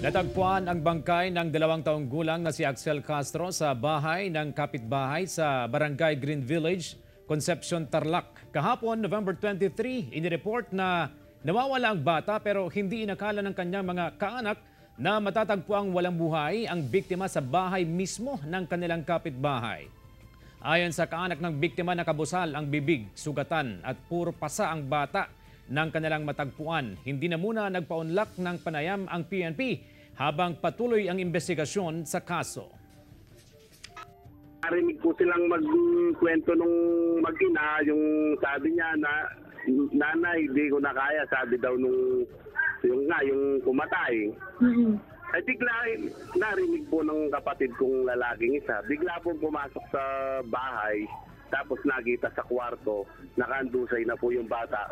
Natagpuan ang bangkay ng dalawang taong gulang na si Axel Castro sa bahay ng kapitbahay sa Barangay Green Village, Concepcion, Tarlac. Kahapon, November 23, inireport na nawawala ang bata pero hindi inakala ng kanyang mga kaanak na matatagpuang walang buhay ang biktima sa bahay mismo ng kanilang kapitbahay. Ayon sa kaanak ng biktima, nakabusal ang bibig, sugatan at puro pasa ang bata ng kanilang matagpuan. Hindi na muna nagpaunlak ng panayam ang PNP habang patuloy ang investigasyon sa kaso. Narinig po silang magkwento nung mag-ina, yung sabi niya na, nanay, hindi ko na kaya, sabi daw nung, yung nga, yung kumatay. Ay bigla narinig po ng kapatid kong lalaking isa, bigla po pumasok sa bahay, tapos nakita sa kwarto, nakandusay na po yung bata.